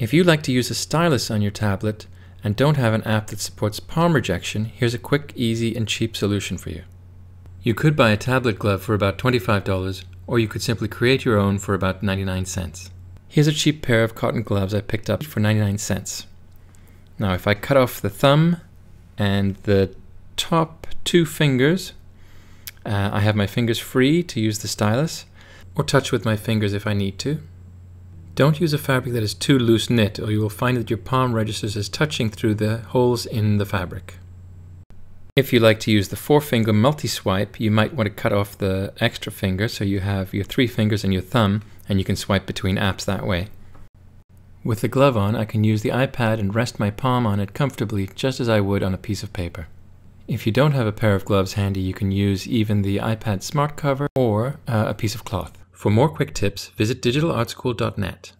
If you like to use a stylus on your tablet and don't have an app that supports palm rejection, here's a quick, easy, and cheap solution for you. You could buy a tablet glove for about $25, or you could simply create your own for about 99 cents. Here's a cheap pair of cotton gloves I picked up for 99 cents. Now if I cut off the thumb and the top two fingers, uh, I have my fingers free to use the stylus, or touch with my fingers if I need to. Don't use a fabric that is too loose knit or you will find that your palm registers as touching through the holes in the fabric. If you like to use the four finger multi-swipe, you might want to cut off the extra finger so you have your three fingers and your thumb and you can swipe between apps that way. With the glove on, I can use the iPad and rest my palm on it comfortably just as I would on a piece of paper. If you don't have a pair of gloves handy, you can use even the iPad smart cover or uh, a piece of cloth. For more quick tips, visit digitalartschool.net.